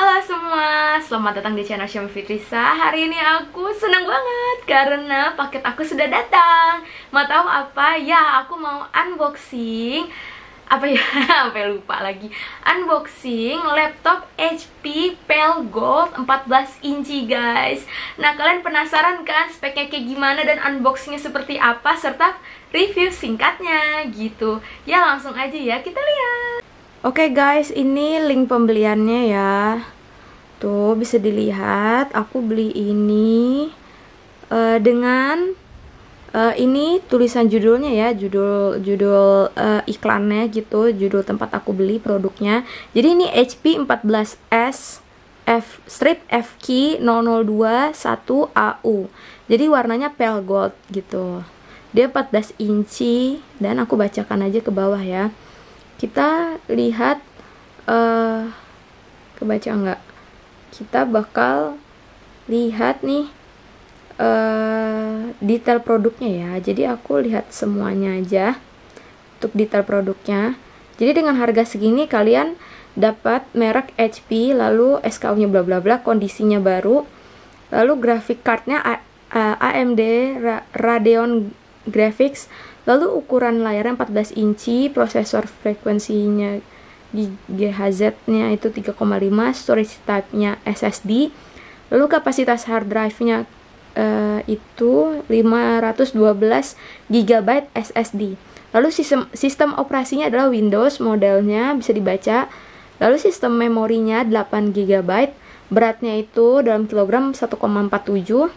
Halo semua, selamat datang di channel Syam Fitrisa. Hari ini aku senang banget karena paket aku sudah datang. Mau tahu apa? Ya, aku mau unboxing. Apa ya? Sampai lupa lagi. Unboxing laptop HP Pale Gold 14 inci guys. Nah kalian penasaran kan speknya kayak gimana dan unboxingnya seperti apa? Serta review singkatnya gitu. Ya langsung aja ya kita lihat oke okay guys ini link pembeliannya ya. Tuh bisa dilihat. Aku beli ini uh, dengan uh, ini tulisan judulnya ya judul judul uh, iklannya gitu judul tempat aku beli produknya. Jadi ini HP 14S F strip F key 002 1 AU jadi warnanya pale gold gitu. Dia 14 inci dan aku bacakan aja ke bawah ya kita lihat uh, kebaca nggak? Kita bakal lihat nih uh, detail produknya ya. Jadi aku lihat semuanya aja untuk detail produknya. Jadi dengan harga segini kalian dapat merek HP lalu SKU nya bla bla bla kondisinya baru. Lalu grafik cardnya AMD Radeon Graphics lalu ukuran layarnya 14 inci prosesor frekuensinya GHz nya itu 3,5 storage type nya SSD lalu kapasitas hard drive nya uh, itu 512 GB SSD. Lalu sistem sistem operasinya adalah Windows, modelnya bisa dibaca. Lalu sistem memorinya 8 GB, beratnya itu dalam kilogram 1,47.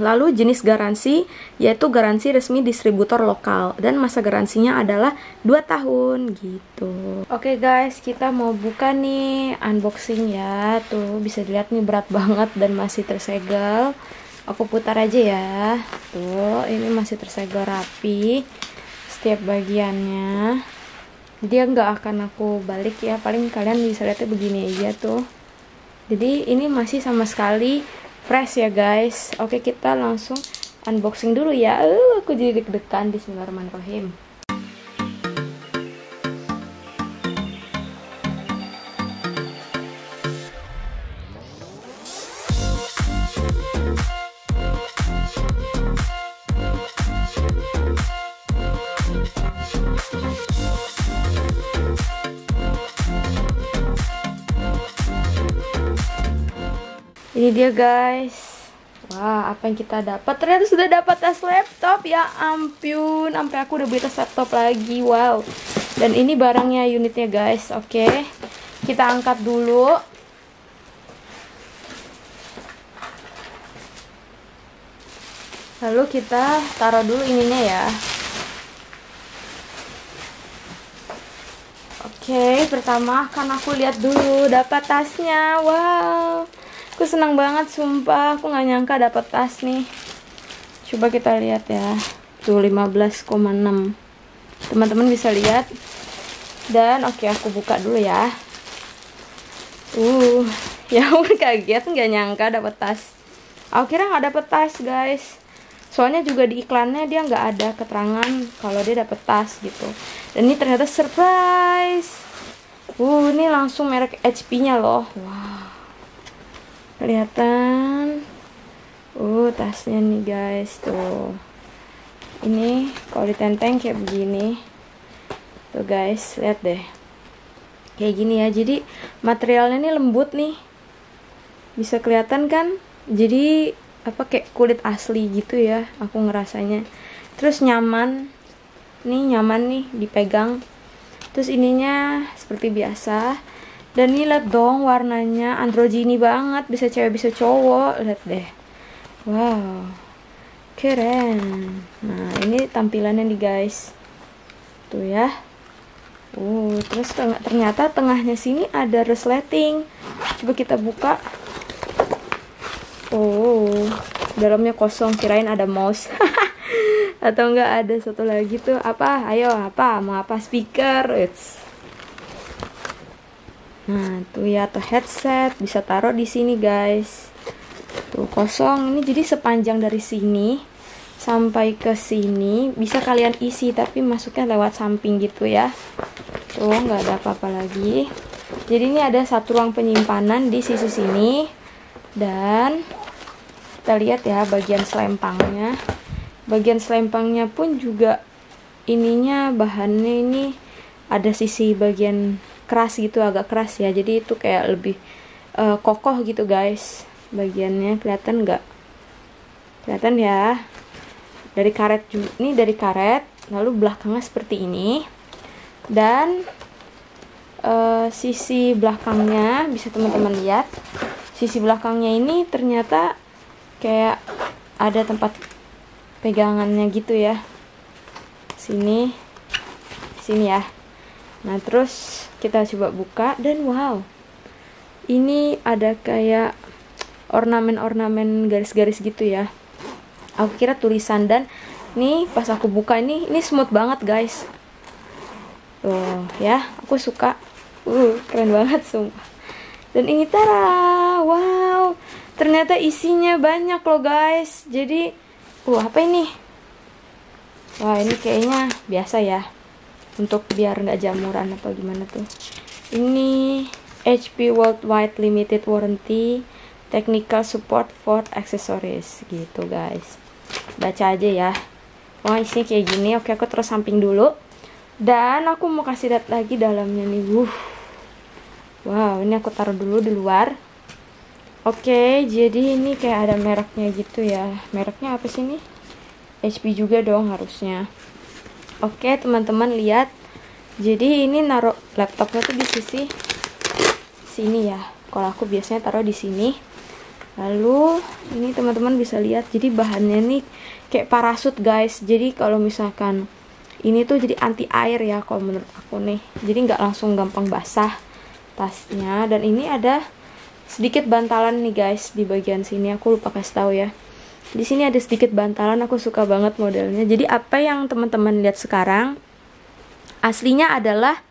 Lalu jenis garansi yaitu garansi resmi distributor lokal. Dan masa garansinya adalah 2 tahun gitu. Oke okay guys, kita mau buka nih unboxing ya. Tuh bisa dilihat nih berat banget dan masih tersegel aku putar aja ya. Tuh ini masih tersegel rapi setiap bagiannya. Dia nggak akan aku balik ya. Paling kalian bisa lihatnya begini aja tuh. Jadi ini masih sama sekali fresh ya guys. Oke kita langsung unboxing dulu ya. Uh, aku jadi deg-degan Bismillahirrahmanirrahim ini dia guys. Wah apa yang kita dapat? Ternyata sudah dapat tas laptop. Ya ampun sampai aku udah beli tas laptop lagi. Wow. Dan ini barangnya unitnya guys. Oke. Kita angkat dulu. Lalu kita taruh dulu ininya ya. Oke okay, pertama kan aku lihat dulu dapat tasnya. Wow aku senang banget sumpah. Aku nggak nyangka dapat tas nih. Coba kita lihat ya. Tuh 15,6 teman-teman bisa lihat. Dan oke okay, aku buka dulu ya. Uh ya udah kaget. Nggak nyangka dapat tas. Aku kira nggak dapet tas guys. Soalnya juga di iklannya dia nggak ada keterangan kalau dia dapet tas gitu. Dan ini ternyata surprise. Uh ini langsung merek HP nya loh. Wow kelihatan? Uh tasnya nih guys tuh. Ini kalau ditenteng kayak begini. Tuh guys lihat deh. Kayak gini ya jadi materialnya nih lembut nih. Bisa kelihatan kan? Jadi apa kayak kulit asli gitu ya aku ngerasanya. Terus nyaman. Nih nyaman nih dipegang. Terus ininya seperti biasa dan ini lihat dong warnanya. Androgini banget. Bisa cewek bisa cowok. Lihat deh. Wow. Keren. Nah ini tampilannya nih guys. Tuh ya. Uh terus ternyata tengahnya sini ada resleting. Coba kita buka. Oh dalamnya kosong. Kirain ada mouse. Atau enggak ada satu lagi tuh. Apa? Ayo apa? Mau apa? Speaker. It's Nah, tuh ya atau headset bisa taruh di sini, guys. Tuh kosong. Ini jadi sepanjang dari sini sampai ke sini bisa kalian isi tapi masuknya lewat samping gitu ya. Tuh nggak ada apa-apa lagi. jadi ini ada satu ruang penyimpanan di sisi sini dan kita lihat ya bagian selempangnya bagian selempangnya pun juga ininya bahannya ini ada sisi bagian keras gitu agak keras ya. Jadi itu kayak lebih uh, kokoh gitu guys. Bagiannya kelihatan nggak? Kelihatan ya. Dari karet ini dari karet lalu belakangnya seperti ini. Dan uh, sisi belakangnya bisa teman-teman lihat. Sisi belakangnya ini ternyata kayak ada tempat pegangannya gitu ya. Sini. Sini ya nah terus kita coba buka dan wow ini ada kayak ornamen-ornamen garis-garis gitu ya. Aku kira tulisan dan nih pas aku buka ini ini smooth banget guys. Tuh ya aku suka. Uh keren banget sumpah. Dan ini tara wow. Ternyata isinya banyak loh guys. Jadi uh apa ini? Wah ini kayaknya biasa ya untuk biar nggak jamuran apa gimana tuh. Ini HP Worldwide Limited Warranty Technical Support for Accessories gitu guys. Baca aja ya. Wah isinya kayak gini. Oke aku terus samping dulu. Dan aku mau kasih lihat lagi dalamnya nih. Wuh. Wow ini aku taruh dulu di luar. Oke jadi ini kayak ada mereknya gitu ya. Mereknya apa sih nih? HP juga dong harusnya oke teman-teman lihat. Jadi ini naruh laptopnya tuh di sisi sini ya. Kalau aku biasanya taruh di sini. Lalu ini teman-teman bisa lihat. Jadi bahannya nih kayak parasut guys. Jadi kalau misalkan ini tuh jadi anti air ya kalau menurut aku nih. Jadi nggak langsung gampang basah tasnya. Dan ini ada sedikit bantalan nih guys di bagian sini. Aku lupa kasih tahu ya di sini ada sedikit bantalan aku suka banget modelnya. Jadi apa yang teman-teman lihat sekarang aslinya adalah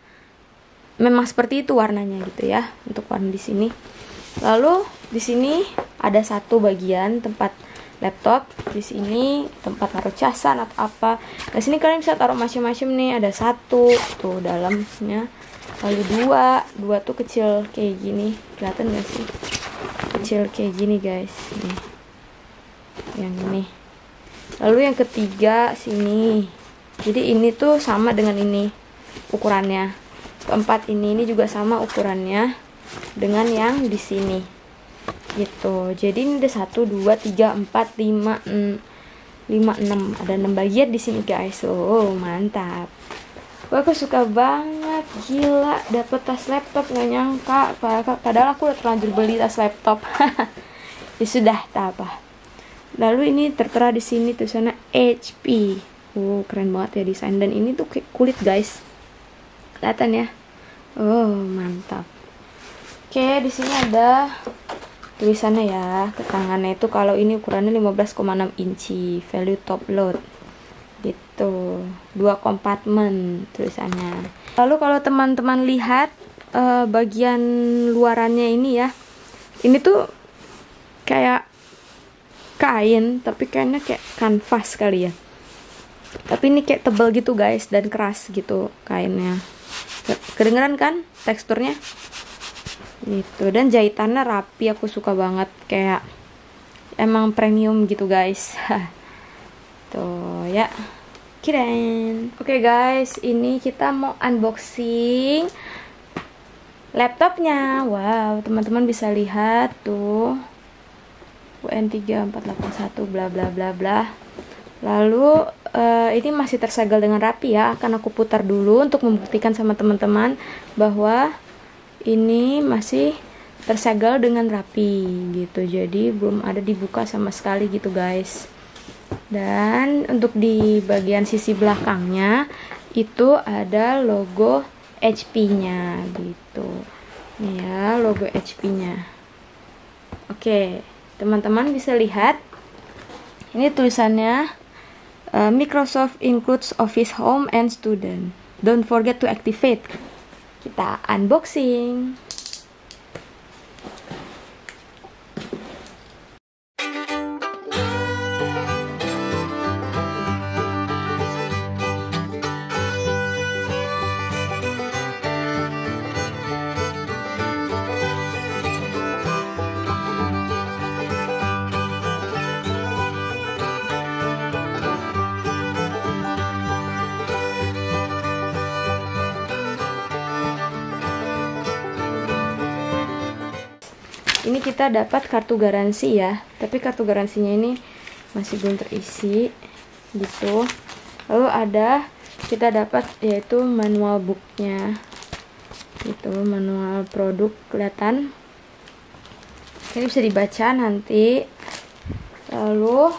memang seperti itu warnanya gitu ya untuk warna di sini. Lalu di sini ada satu bagian tempat laptop. Di sini tempat taruh casan atau apa. Di sini kalian bisa taruh macam-macam nih. Ada satu tuh dalamnya. Lalu dua dua tuh kecil kayak gini. Kelihatan gak sih? Kecil kayak gini guys. Nih yang ini. Lalu yang ketiga sini. Jadi ini tuh sama dengan ini ukurannya. Keempat ini ini juga sama ukurannya dengan yang di sini. Gitu. Jadi ini ada satu dua tiga empat lima lima enam. Ada enam bagian di sini guys. Oh mantap. Wah, aku suka banget. Gila dapet tas laptop nggak nyangka. Padahal aku udah terlanjur beli tas laptop. Ya sudah tak apa lalu ini tertera di sini tulisannya HP oh keren banget ya desain. Dan ini tuh kulit guys. Kelihatan ya? Oh mantap. Oke di sini ada tulisannya ya ketangannya itu kalau ini ukurannya 15,6 inci value top load. Gitu. Dua kompartemen tulisannya. Lalu kalau teman-teman lihat uh, bagian luarannya ini ya ini tuh kayak kain tapi kayaknya kayak kanvas kali ya. Tapi ini kayak tebel gitu guys dan keras gitu kainnya. Kedengeran kan teksturnya? Gitu. Dan jahitannya rapi aku suka banget. Kayak emang premium gitu guys. Tuh ya. Keren. Oke okay, guys ini kita mau unboxing laptopnya. Wow teman-teman bisa lihat tuh UN3481 bla bla bla bla. Lalu uh, ini masih tersegel dengan rapi ya akan aku putar dulu untuk membuktikan sama teman-teman bahwa ini masih tersegel dengan rapi gitu. Jadi belum ada dibuka sama sekali gitu guys. Dan untuk di bagian sisi belakangnya itu ada logo HP nya gitu. Nih ya logo HP nya oke. okay teman-teman bisa lihat ini tulisannya uh, Microsoft includes Office Home and Student. Don't forget to activate. Kita unboxing ini kita dapat kartu garansi ya. Tapi kartu garansinya ini masih belum terisi gitu. Lalu ada kita dapat yaitu manual booknya. Itu manual produk kelihatan. Ini bisa dibaca nanti. Lalu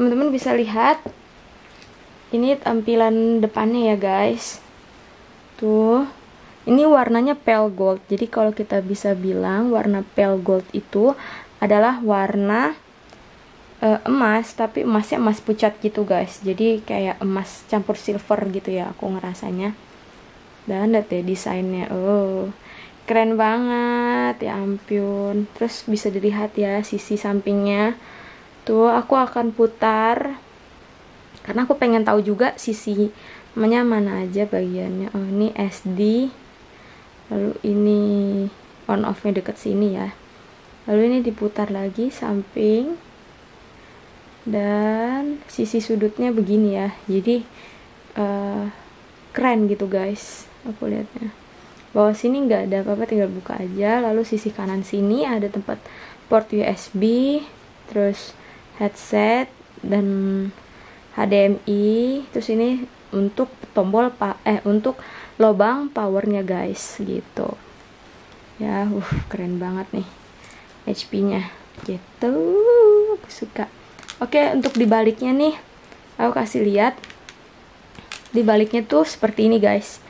teman-teman bisa lihat ini tampilan depannya ya guys. Tuh ini warnanya pale gold. Jadi kalau kita bisa bilang warna pale gold itu adalah warna uh, emas tapi emasnya emas pucat gitu guys. Jadi kayak emas campur silver gitu ya aku ngerasanya. Dan lihat deh desainnya. Oh keren banget ya ampun. Terus bisa dilihat ya sisi sampingnya tuh aku akan putar. Karena aku pengen tahu juga sisi mana mana aja bagiannya. Oh ini SD lalu ini on off nya deket sini ya. Lalu ini diputar lagi samping. Dan sisi sudutnya begini ya. Jadi uh, keren gitu guys. Aku lihatnya bawah sini nggak ada apa-apa tinggal buka aja. Lalu sisi kanan sini ada tempat port USB terus headset dan HDMI terus ini untuk tombol eh untuk lubang powernya guys gitu. Ya uh keren banget nih HP nya gitu aku suka. Oke untuk dibaliknya nih aku kasih lihat. Dibaliknya tuh seperti ini guys.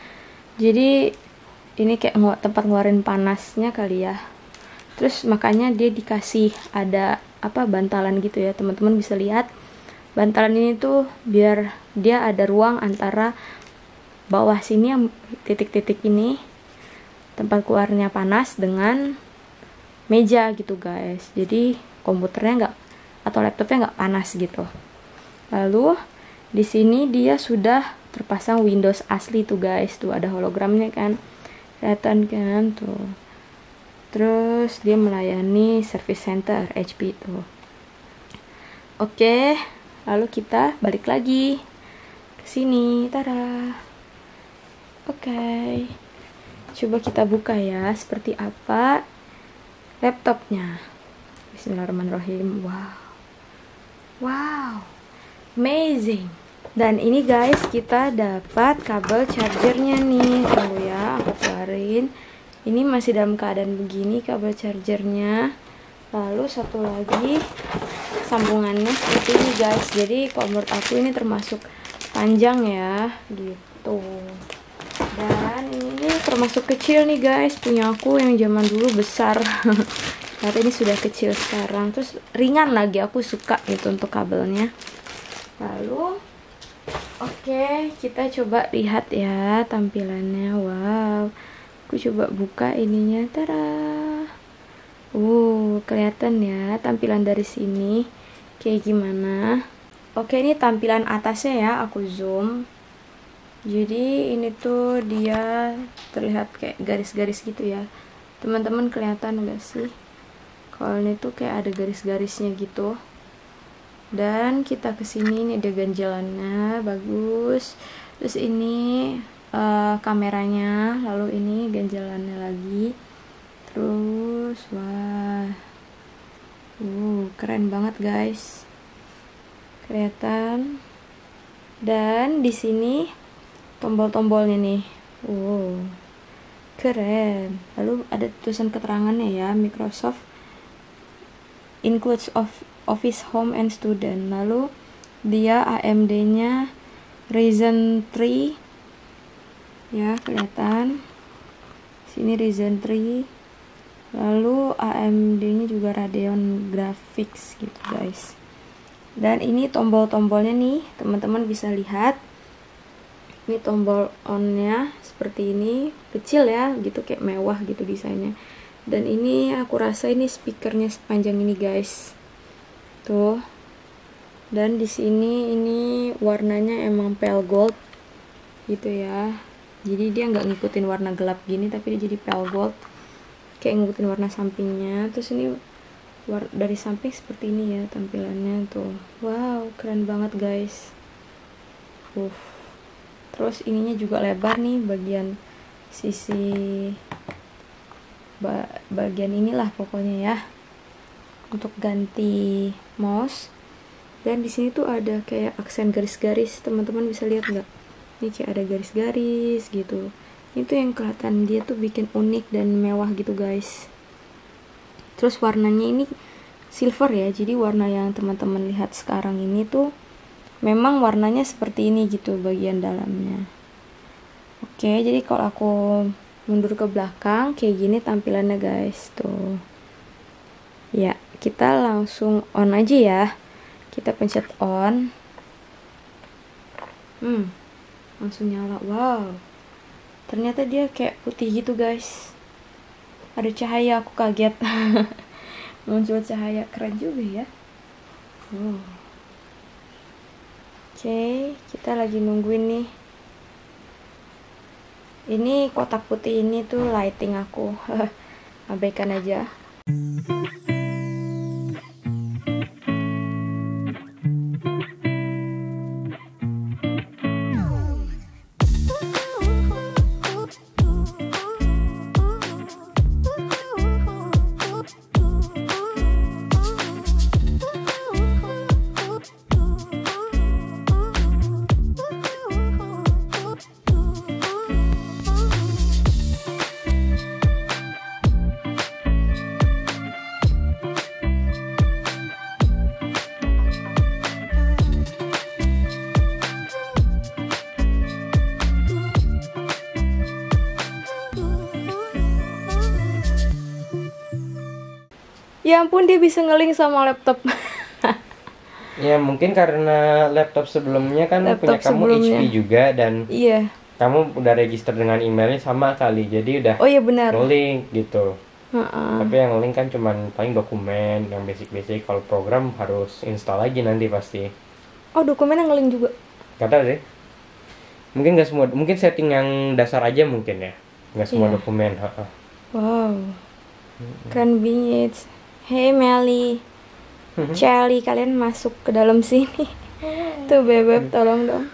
Jadi ini kayak tempat ngeluarin panasnya kali ya. Terus makanya dia dikasih ada apa bantalan gitu ya teman-teman bisa lihat. Bantalan ini tuh biar dia ada ruang antara bawah sini yang titik-titik ini tempat keluarnya panas dengan meja gitu guys. Jadi komputernya nggak atau laptopnya nggak panas gitu. Lalu di sini dia sudah terpasang Windows asli tuh guys. Tuh ada hologramnya kan. Kelihatan kan? Tuh terus dia melayani service center HP itu. Oke lalu kita balik lagi ke sini. Tara oke. Coba kita buka ya seperti apa laptopnya. Bismillahirrahmanirrahim. Wow. Wow. Amazing. Dan ini guys kita dapat kabel chargernya nih. Tunggu ya aku keluarin ini masih dalam keadaan begini kabel chargernya. Lalu satu lagi sambungannya seperti ini guys. Jadi kalau aku ini termasuk panjang ya gitu. Dan ini termasuk kecil nih guys. Punya aku yang zaman dulu besar. Tapi ini sudah kecil sekarang. Terus ringan lagi. Aku suka gitu untuk kabelnya. Lalu Oke, kita coba lihat ya tampilannya. Wow. Aku coba buka ininya. Tara. Uh, kelihatan ya tampilan dari sini kayak gimana. Oke, ini tampilan atasnya ya, aku zoom. Jadi ini tuh dia terlihat kayak garis-garis gitu ya. Teman-teman kelihatan gak sih? Kalau ini tuh kayak ada garis-garisnya gitu dan kita ke sini ini ada ganjalannya bagus terus ini uh, kameranya lalu ini ganjalannya lagi. Terus wah. Uh keren banget guys. Kelihatan. Dan di sini tombol-tombolnya nih. Wow. Keren. Lalu ada tulisan keterangannya ya Microsoft includes of Office Home and Student. Lalu dia AMD nya Ryzen 3 ya kelihatan. Sini Ryzen 3 lalu AMD nya juga Radeon Graphics gitu guys. Dan ini tombol-tombolnya nih teman-teman bisa lihat. Ini tombol on nya seperti ini. Kecil ya gitu kayak mewah gitu desainnya. Dan ini aku rasa ini speakernya sepanjang ini guys. Tuh. Dan di sini ini warnanya emang pale gold gitu ya jadi dia nggak ngikutin warna gelap gini tapi dia jadi pale gold. Kayak ngikutin warna sampingnya. Terus ini war dari samping seperti ini ya tampilannya tuh. Wow keren banget guys. Terus ininya juga lebar nih bagian sisi ba bagian inilah pokoknya ya untuk ganti mouse. Dan di sini tuh ada kayak aksen garis-garis. Teman-teman bisa lihat nggak ini kayak ada garis-garis gitu. Itu yang kelihatan dia tuh bikin unik dan mewah gitu guys. Terus warnanya ini silver ya. Jadi warna yang teman-teman lihat sekarang ini tuh memang warnanya seperti ini gitu bagian dalamnya. Oke jadi kalau aku mundur ke belakang kayak gini tampilannya guys. Tuh. Ya kita langsung on aja ya. Kita pencet on. Hmm langsung nyala. Wow. Ternyata dia kayak putih gitu guys. Ada cahaya aku kaget. Muncul cahaya. Keren juga ya. Oh. oke okay, kita lagi nungguin nih. Ini kotak putih ini tuh lighting aku. Abaikan aja Ya ampun dia bisa ngeling sama laptop. ya mungkin karena laptop sebelumnya kan Laptop punya kamu sebelumnya. HP juga dan iya. kamu udah register dengan emailnya sama kali jadi udah Oh iya benar. nge-link gitu. Heeh. Tapi yang link kan cuman paling dokumen yang basic-basic kalau program harus install lagi nanti pasti. Oh dokumennya ngeling juga. Gak tau deh. Mungkin gak semua, mungkin setting yang dasar aja mungkin ya. Gak semua Iya. dokumen. ha-ha. Wow. Keren bingit. Hey Meli. Celi kalian masuk ke dalam sini. Tuh bebek tolong dong.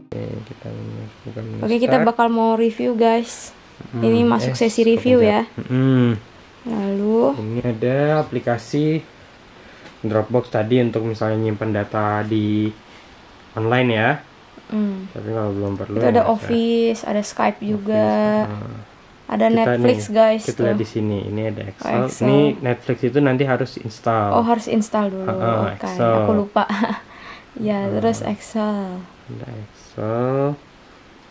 Oke, kita bukan Oke kita bakal mau review guys. Ini masuk sesi review ya. Hmm. Lalu Ini ada aplikasi Dropbox tadi untuk misalnya nyimpan data di online ya. hmm, Tapi kalau belum perlu itu ya ada nggak usah. Office, ada Skype juga, Nah, ada kita Netflix nih, guys Kita tuh. lihat di sini. Ini ada Excel. Excel. Ini Netflix itu nanti harus install. Oh harus install dulu. Ah, ah, Oke, Excel. aku lupa. ya terus Excel. Ada Excel.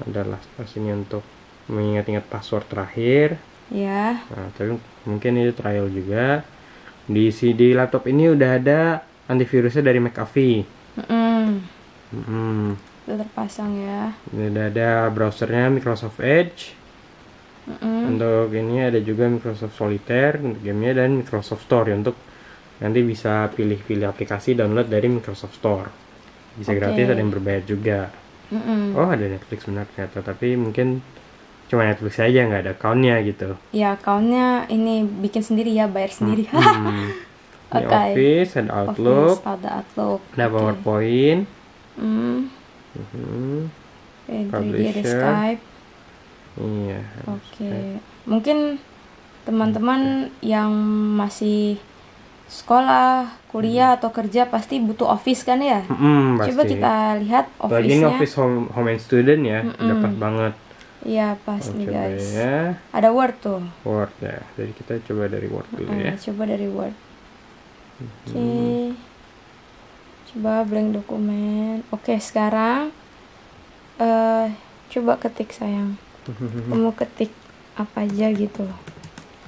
Ada LastPass ini untuk mengingat-ingat password terakhir. Ya. Nah, tapi mungkin itu trial juga. Di CD laptop ini udah ada antivirusnya dari McAfee. Mm-mm. Hmm. Udah terpasang ya. Udah ada browsernya Microsoft Edge. Mm-mm. Untuk ini ada juga Microsoft Solitaire untuk gamenya dan Microsoft Store ya, untuk nanti bisa pilih-pilih aplikasi download dari Microsoft Store. Bisa Oke. gratis ada yang berbayar juga. Mm-mm. Oh ada Netflix benar ternyata tapi mungkin cuma Netflix aja nggak ada accountnya gitu. Ya accountnya ini bikin sendiri ya, bayar sendiri. Hmm. Ini Oke. Office, ada Outlook, Office, ada Outlook. ada. PowerPoint. Hmm. Mhm. Oke, 3D ada Publisher. Skype. Iya. Oke. Mungkin teman-teman yang masih sekolah, kuliah atau kerja pasti butuh Office kan ya? Mm, pasti. Coba kita lihat Office-nya. Office home, home and student ya, Mm-mm. dapat banget. Iya, pas nih guys. ya, Ada Word tuh. Word ya. Jadi kita coba dari Word dulu Nah, ya. coba dari Word. Oke. Hmm. Coba blank dokumen. Oke, sekarang eh coba ketik sayang. Kamu ketik apa aja gitu.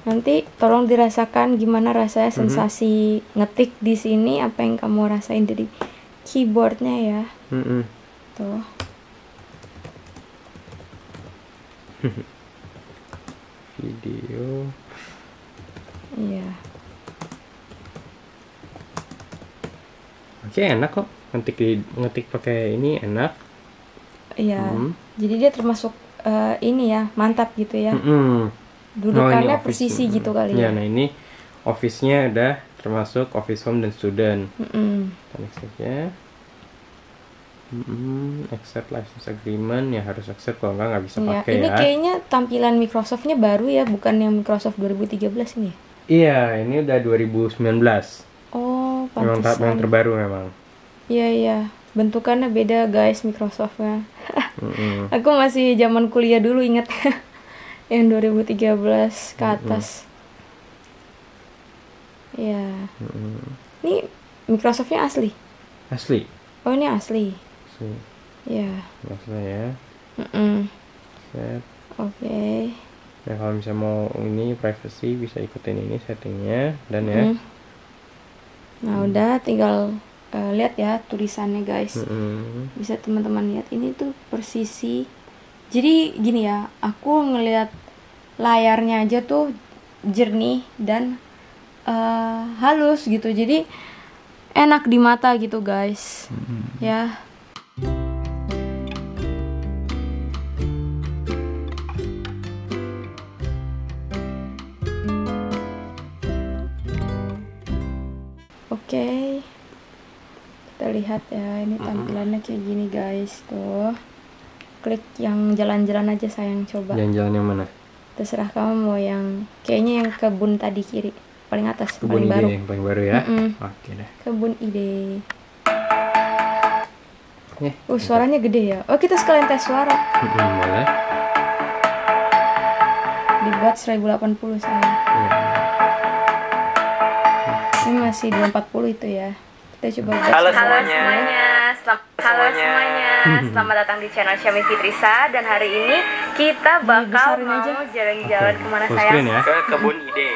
Nanti tolong dirasakan gimana rasanya Mhm. sensasi ngetik di sini apa yang kamu rasain dari keyboardnya ya. Mm-mm. Tuh. Video. Iya. Oke enak kok ngetik di ngetik pakai ini enak. Iya. Hmm. Jadi dia termasuk eh, ini ya, mantap gitu ya. Mm-mm. Dudukannya Oh, Mm-mm. gitu kali Ya, ya. nah ini office-nya udah termasuk office home dan student. Kita next saja. Mm-mm, accept license agreement ya harus accept kalau nggak nggak bisa Iya, pakai ini ya. kayaknya tampilan Microsoftnya baru ya, bukan yang Microsoft 2013 ini. ya? Iya, ini udah 2019. Oh, Memang, ta- memang pantesan. terbaru memang. Iya iya, bentukannya beda guys Microsoftnya. Mm-mm. Aku masih zaman kuliah dulu inget yang 2013 ke atas. Iya, Mm-mm. ini Microsoftnya asli. Asli. Oh ini asli. Asli. Iya. Masalah ya. Mm-mm. Set. Oke. Ya kalau misalnya mau ini privacy bisa ikutin ini settingnya dan ya. Mm. Nah udah tinggal eh, lihat ya tulisannya guys. Mm-mm. Bisa teman-teman lihat ini tuh persisi. Jadi gini ya, aku ngelihat layarnya aja tuh jernih dan eh, halus gitu. Jadi enak di mata gitu guys. Ya. Lihat ya, ini tampilannya kayak gini guys tuh. Klik yang jalan-jalan aja sayang coba. Jalan-jalan yang mana? Terserah kamu mau yang kayaknya yang kebun tadi kiri, paling atas, Kebun paling ide baru. yang paling baru ya. Mm-mm. Oke deh. Kebun ide. Ya. Oh, suaranya gede ya. Oh, kita sekalian tes suara. Boleh. Dibuat 1080 saya. Ini masih 240 itu ya. Kita coba Halo suara. semuanya. Selam- Halo semuanya, selamat datang di channel Xiaomi Fitrisa dan hari ini kita bakal besarin mau jalan-jalan Oke, ke mana full sayang? ya. Ke kebun ide.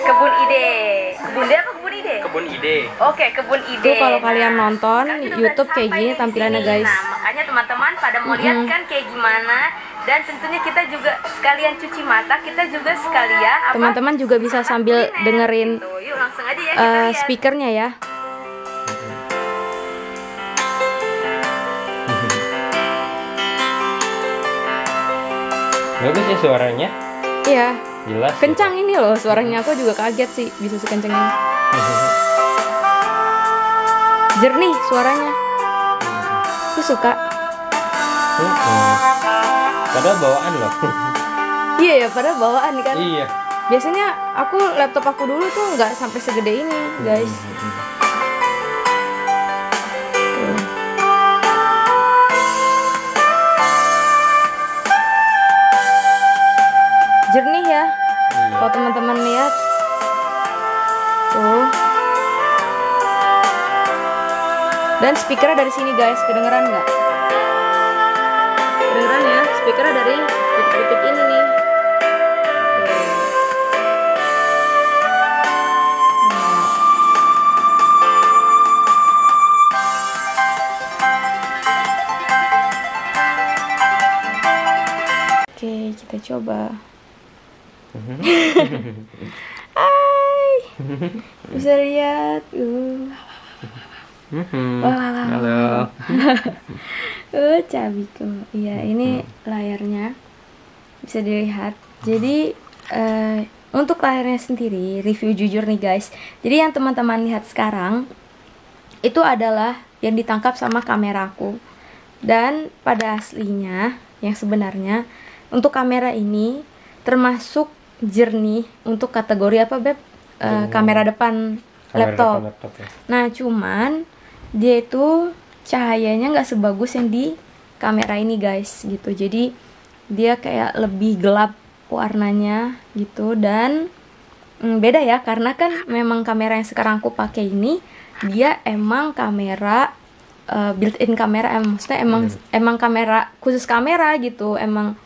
Kebun ide. Kebun ide apa kebun ide? Kebun ide. Oke, kebun ide. Tuh, kalau kalian Nah, nonton YouTube kayak gini tampilannya, sini. guys. Nah, makanya teman-teman pada mau lihat kan kayak gimana dan tentunya kita juga sekalian cuci mata, kita juga sekalian? Teman-teman juga bisa sambil dengerin gitu. Yuk langsung aja ya kita lihat. speakernya ya. Bagus ya suaranya. Iya, Jelas. ya. kencang ini loh suaranya. Aku juga kaget sih bisa sekencang ini. Jernih suaranya. Aku suka. Padahal bawaan loh. Iya ya, padahal bawaan kan. iya. Biasanya aku laptop aku dulu tuh nggak sampai segede ini, guys. Dan speakernya dari sini guys, kedengeran nggak? Kedengeran ya, speakernya dari titik-titik ini nih. Oke, kita coba. Hai, bisa lihat. Uh, Mhm. Wah, wah, wah, Halo. uh, cabiko. Iya, ini layarnya bisa dilihat. Jadi eh, untuk layarnya sendiri, review jujur nih guys. Jadi yang teman-teman lihat sekarang itu adalah yang ditangkap sama kameraku. Dan pada aslinya, yang sebenarnya untuk kamera ini termasuk jernih untuk kategori apa beb? Oh. kamera depan Kamera laptop. depan laptop ya. Nah, cuman dia itu cahayanya nggak sebagus yang di kamera ini, guys, gitu. Jadi dia kayak lebih gelap warnanya gitu. Dan mm, beda ya karena kan memang kamera yang sekarang aku pakai ini dia emang kamera uh, built-in kamera. Em maksudnya emang emang kamera khusus kamera gitu. Emang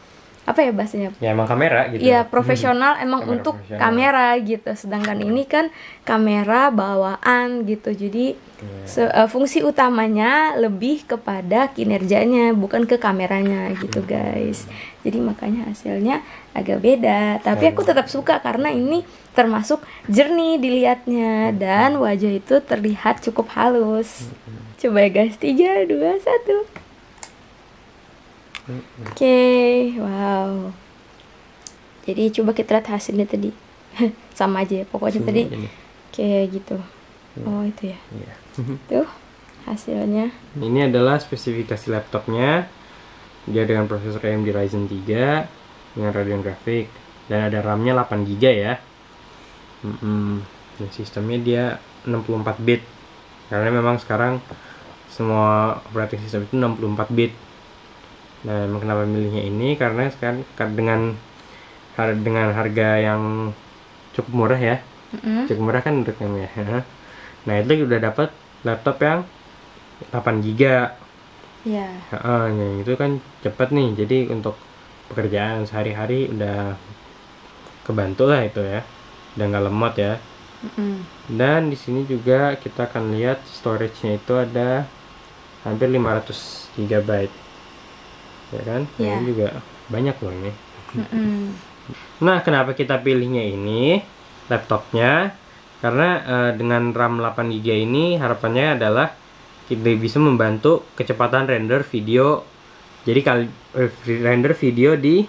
apa ya bahasanya ya emang kamera gitu Iya profesional emang Kamera untuk profesional. kamera gitu. Sedangkan ini kan kamera bawaan gitu. Jadi Iya. se- eh, fungsi utamanya lebih kepada kinerjanya bukan ke kameranya gitu guys. Jadi makanya hasilnya agak beda. Tapi aku tetap suka karena ini termasuk jernih dilihatnya dan wajah itu terlihat cukup halus. Coba ya guys, 3, 2, 1 Oke, wow. Jadi coba kita lihat hasilnya tadi. Sama aja ya, pokoknya Sini tadi kayak gitu. Oh, itu ya. Iya. Tuh hasilnya. Ini adalah spesifikasi laptopnya. Dia dengan prosesor AMD Ryzen 3 dengan Radeon grafik dan ada RAM-nya 8 GB ya. Mm-mm. Dan sistemnya dia 64 bit. Karena memang sekarang semua operating system itu 64 bit. Nah, emang kenapa milihnya ini karena sekarang ka- dengan dengan harga yang cukup murah ya. Mm-mm. Cukup murah kan untuk yang ya. Nah, itu udah dapat laptop yang 8 GB. Ya. Heeh, yang itu kan cepet nih. Jadi untuk pekerjaan sehari-hari udah kebantu lah itu ya. Udah nggak lemot ya. Mm-mm. Dan di sini juga kita akan lihat storage-nya itu ada hampir 500 GB. Ya kan? Nah, Ya. Ini juga banyak loh ini. Mm-mm. Nah, kenapa kita pilihnya ini laptopnya? Karena eh, dengan RAM 8 GB ini harapannya adalah kita bisa membantu kecepatan render video. Jadi kali eh, render video di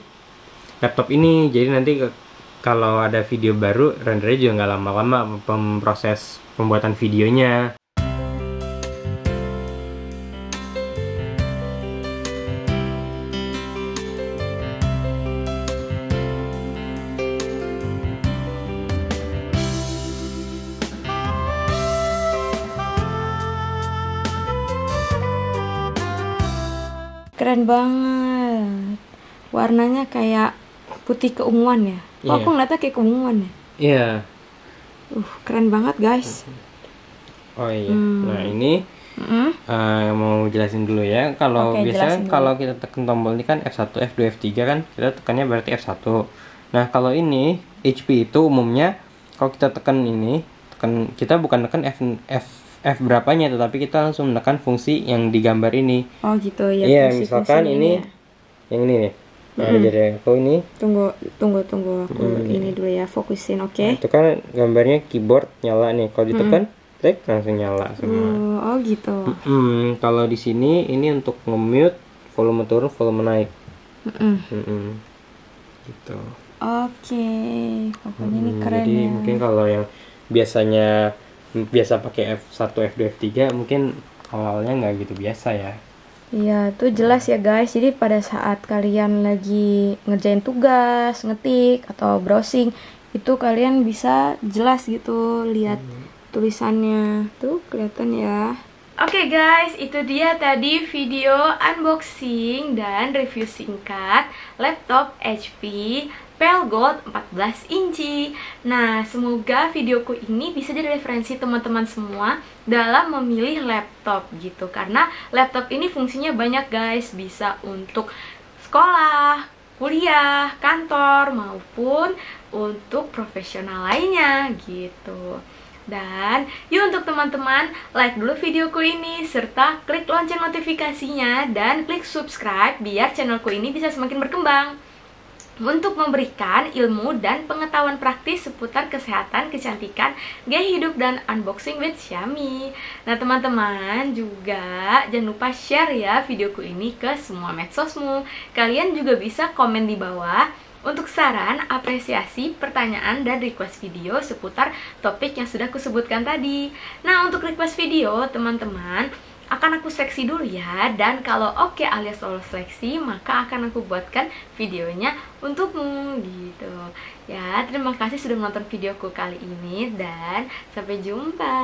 laptop ini. Jadi nanti ke- kalau ada video baru rendernya juga nggak lama-lama memproses pembuatan videonya. Keren banget. Warnanya kayak putih keunguan ya. Oh, Iya. aku ngeliatnya kayak keunguan ya. Iya. Uh, keren banget guys. Oh iya. Hmm. Nah ini Mm-mm. Eh, mau jelasin dulu ya. Kalau Oke, biasanya kalau kita tekan tombol ini kan F1, F2, F3 kan kita tekannya berarti F1. Nah, kalau ini HP itu umumnya kalau kita tekan ini, tekan kita bukan tekan F F F berapanya tetapi kita langsung menekan fungsi yang digambar ini. Oh gitu ya. Iya, fungsi-fungsinya misalkan ini ya. yang ini nih. Nah, jadi aku ini Tunggu, tunggu, tunggu. Aku ini dulu ya, fokusin, oke? itu kan gambarnya keyboard nyala nih. Kalau ditekan, klik langsung nyala semua. Oh, oh gitu. Hmm, kalau di sini ini untuk nge-mute volume turun, volume naik. Mm-mm. Mm-mm. Gitu. Oke, pokoknya ini Hmm, keren Jadi ya. mungkin kalau yang biasanya biasa pakai F1, F2, F3 mungkin awalnya nggak gitu biasa ya. Iya, tuh jelas ya guys. Jadi pada saat kalian lagi ngerjain tugas, ngetik atau browsing, itu kalian bisa jelas gitu lihat tulisannya. Tuh kelihatan ya. Oke guys, itu dia tadi video unboxing dan review singkat laptop HP Pel Gold 14 inci. Nah, semoga videoku ini bisa jadi referensi teman-teman semua dalam memilih laptop gitu. Karena laptop ini fungsinya banyak guys, bisa untuk sekolah, kuliah, kantor maupun untuk profesional lainnya gitu. Dan yuk untuk teman-teman like dulu videoku ini serta klik lonceng notifikasinya dan klik subscribe biar channelku ini bisa semakin berkembang untuk memberikan ilmu dan pengetahuan praktis seputar kesehatan, kecantikan, gaya hidup, dan unboxing with Xiaomi. Nah, teman-teman juga jangan lupa share ya videoku ini ke semua medsosmu. Kalian juga bisa komen di bawah untuk saran, apresiasi, pertanyaan, dan request video seputar topik yang sudah kusebutkan tadi. Nah, untuk request video, teman-teman, akan aku seleksi dulu ya. Dan kalau oke alias lolos seleksi maka akan aku buatkan videonya untukmu gitu. Ya terima kasih sudah menonton videoku kali ini dan sampai jumpa